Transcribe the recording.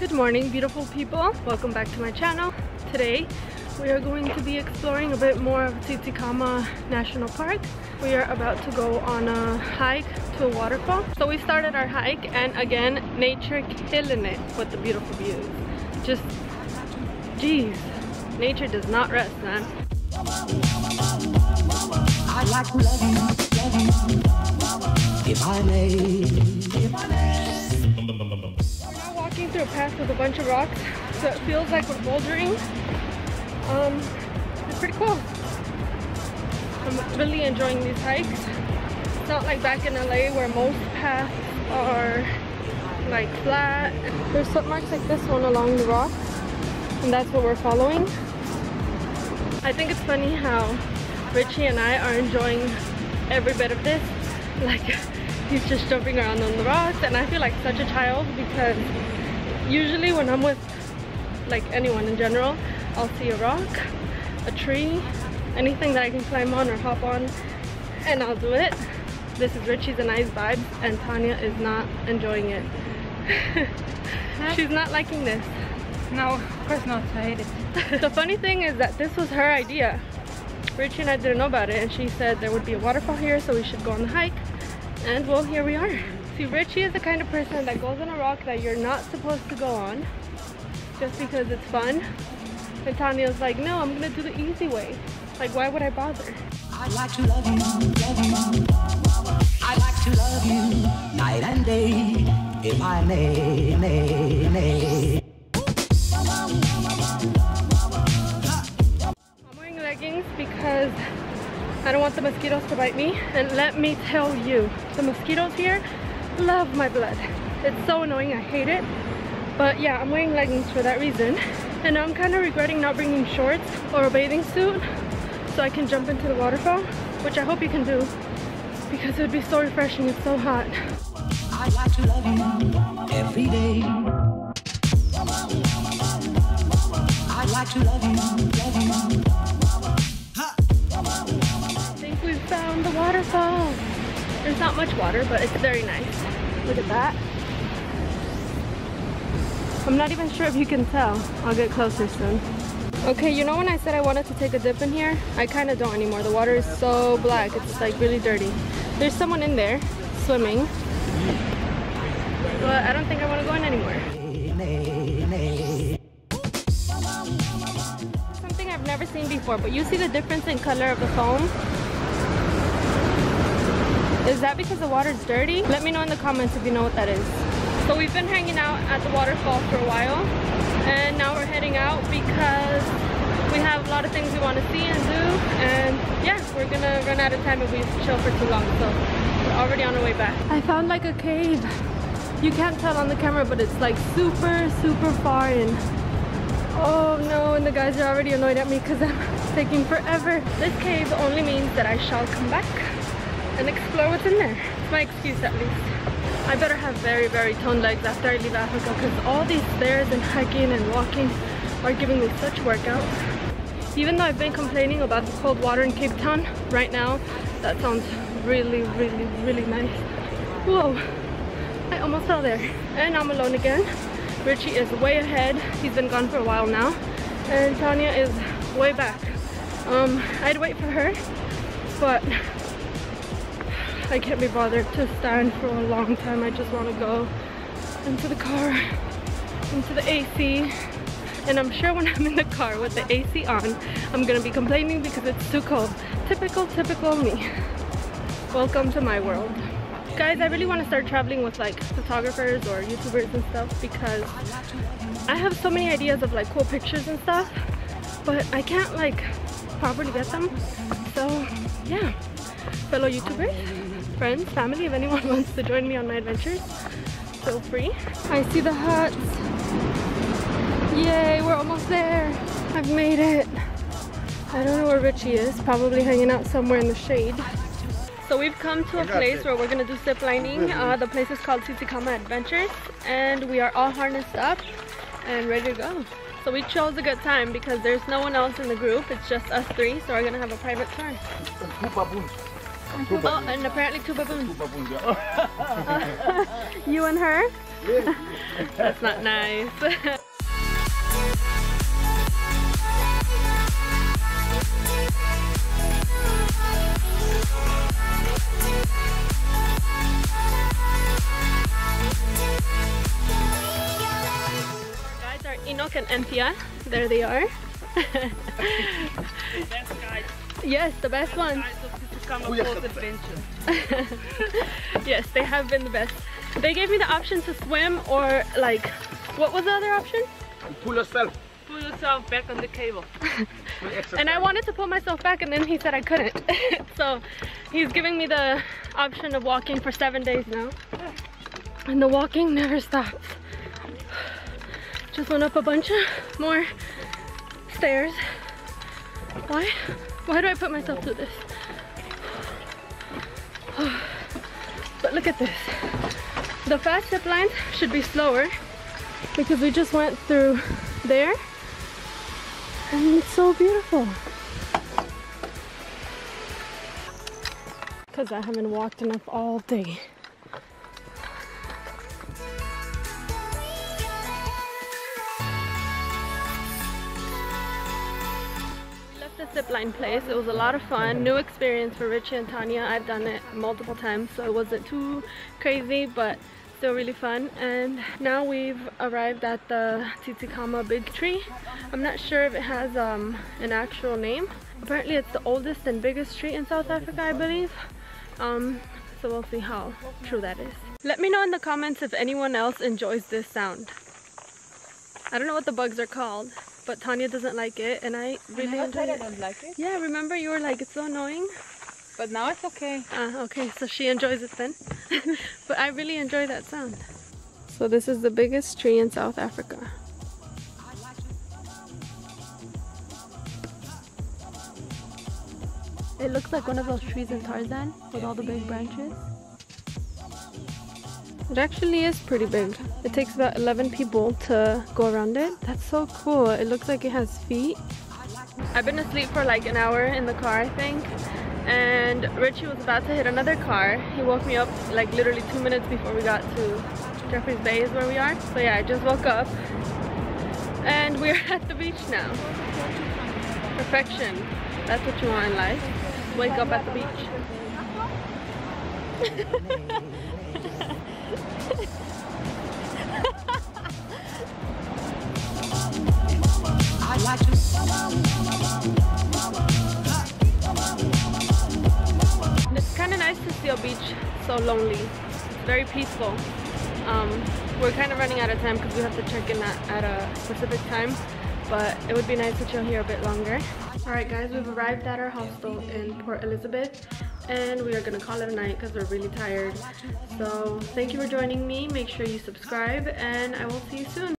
Good morning beautiful people. Welcome back to my channel. Today we are going to be exploring a bit more of Tsitsikamma National Park. We are about to go on a hike to a waterfall. So we started our hike and again nature killing it with the beautiful views. Just geez, nature does not rest man. I'd like to love you, love you, if I may, if I may through a path with a bunch of rocks, so it feels like we're bouldering. Um, it's pretty cool. I'm really enjoying these hikes. It's not like back in LA where most paths are like flat. There's foot marks like this one along the rocks, and that's what we're following. I think it's funny how Richie and I are enjoying every bit of this. Like, he's just jumping around on the rocks, and I feel like such a child because usually when I'm with like anyone in general, I'll see a rock, a tree, anything that I can climb on or hop on, and I'll do it. This is Richie's a nice vibe, and Tanya is not enjoying it. She's not liking this. No, of course not. I hate it. the funny thing is that this was her idea. Richie and I didn't know about it, and she said there would be a waterfall here, so we should go on the hike. And well, here we are. See, Richie is the kind of person that goes on a rock that you're not supposed to go on just because it's fun. And Tanya's like, no, I'm gonna do the easy way. Like, why would I bother? I'd like to love you, love you. I'd like to love you night and day, if I may, may, may. I'm wearing leggings because I don't want the mosquitoes to bite me. And let me tell you, the mosquitoes here love my blood. It's so annoying, I hate it. But yeah, I'm wearing leggings for that reason. And I'm kind of regretting not bringing shorts or a bathing suit so I can jump into the waterfall, which I hope you can do because it would be so refreshing, it's so hot. I'd like to love you every day. I'd like to love you, love you. I think we've found the waterfall. There's not much water, but it's very nice. Look at that. I'm not even sure if you can tell. I'll get closer soon. Okay, you know when I said I wanted to take a dip in here? I kind of don't anymore. The water is so black. It's like really dirty. There's someone in there swimming. But I don't think I want to go in anymore. Something I've never seen before, but you see the difference in color of the foam? Is that because the water's dirty? Let me know in the comments if you know what that is. So we've been hanging out at the waterfall for a while and now we're heading out because we have a lot of things we want to see and do and yeah, we're gonna run out of time if we chill for too long. So we're already on our way back. I found like a cave. You can't tell on the camera but it's like super, super far in. Oh no, and the guys are already annoyed at me because I'm taking forever. This cave only means that I shall come back and explore what's in there. It's my excuse at least. I better have very, very toned legs after I leave Africa because all these stairs and hiking and walking are giving me such workout. Even though I've been complaining about the cold water in Cape Town, right now, that sounds really, really, really nice. Whoa, I almost fell there. And I'm alone again. Richie is way ahead. He's been gone for a while now. And Tanya is way back. Um, I'd wait for her, but I can't be bothered to stand for a long time. I just want to go into the car, into the AC. And I'm sure when I'm in the car with the AC on, I'm gonna be complaining because it's too cold. Typical, typical me. Welcome to my world. Guys, I really want to start traveling with like photographers or YouTubers and stuff because I have so many ideas of like cool pictures and stuff, but I can't like properly get them. So yeah, fellow YouTubers, friends, family, if anyone wants to join me on my adventures, feel free. I see the huts. Yay, we're almost there. I've made it. I don't know where Richie is, probably hanging out somewhere in the shade. So we've come to a place where we're gonna do zip lining. Uh, the place is called Tsitsikamma Adventures and we are all harnessed up and ready to go. So we chose a good time because there's no one else in the group, it's just us three, so we're gonna have a private tour. Oh, and apparently two baboons. Two baboons, yeah. you and her? That's not nice. Our guys are Enoch and Anthea. There they are. The best guys. yes, the best ones. Guys of Tsitsikamma Falls Adventure. yes, they have been the best. They gave me the option to swim or like, what was the other option? Pull yourself. Pull yourself back on the cable. And I wanted to pull myself back and then he said I couldn't. so he's giving me the option of walking for seven days now. And the walking never stops. Just went up a bunch of more stairs. Why? Why do I put myself through this? But look at this. The fast zip lines should be slower because we just went through there and it's so beautiful. Because I haven't walked enough all day. Left the zipline place. It was a lot of fun. New experience for Richie and Tanya. I've done it multiple times, so it wasn't too crazy, but still really fun. And now we've arrived at the Tsitsikamma Big Tree. I'm not sure if it has um, an actual name. Apparently it's the oldest and biggest tree in South Africa, I believe. Um, so we'll see how true that is. Let me know in the comments if anyone else enjoys this sound. I don't know what the bugs are called, but Tanya doesn't like it and I really enjoy I it. don't like it. Yeah, remember you were like, it's so annoying? But now it's okay. Ah, okay, so she enjoys it then. but I really enjoy that sound. So this is the biggest tree in South Africa. It looks like one of those trees in Tarzan with all the big branches. It actually is pretty big. It takes about 11 people to go around it. That's so cool. It looks like it has feet. I've been asleep for like an hour in the car, I think. And Richie was about to hit another car. He woke me up like literally two minutes before we got to Jeffrey's Bay is where we are. So yeah, I just woke up. And we're at the beach now. Perfection. That's what you want in life. Wake up at the beach. It's kind of nice to see a beach so lonely. It's very peaceful. Um, we're kind of running out of time because we have to check in at, at a specific time, but it would be nice to chill here a bit longer. Alright guys, we've arrived at our hostel in Port Elizabeth and we are gonna call it a night because we're really tired. So thank you for joining me. Make sure you subscribe and I will see you soon.